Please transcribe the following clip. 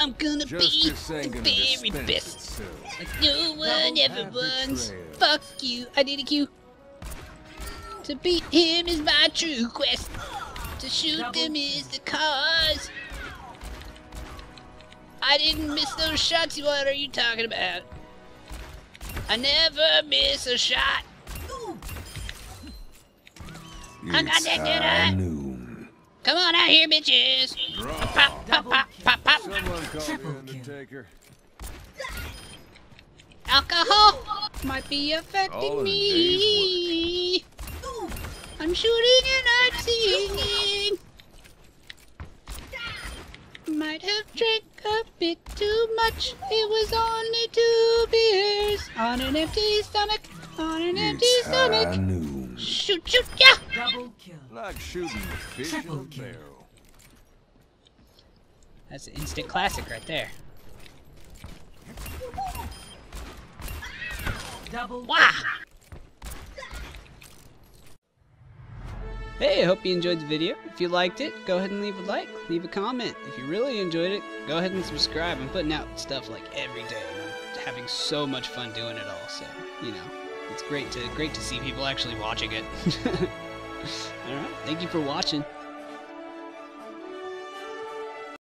I'm gonna be Justice ain't the gonna very best. itself. Like no one ever Have was. Fuck you. Iddqd. To beat him is my true quest. To shoot them is the cause. I didn't miss those shots. What are you talking about? I never miss a shot. I got It's that good high eye. noon. Come on out here, bitches. Pop, pop, pop, pop, pop. Someone call. Alcohol might be affecting me. I'm shooting and I'm singing. Might have drank a bit too much. It was only two beers on an empty stomach. On an empty It's high stomach. noon. Shoot, shoot, yeah. Double kill. Like shooting a fish in a Triple kill. barrel. That's an instant classic right there. Double Wow. Hey, I hope you enjoyed the video. If you liked it, go ahead and leave a like, leave a comment. If you really enjoyed it, go ahead and subscribe. I'm putting out stuff like every day, and I'm having so much fun doing it all. So, you know, it's great to great to see people actually watching it. all right, thank you for watching.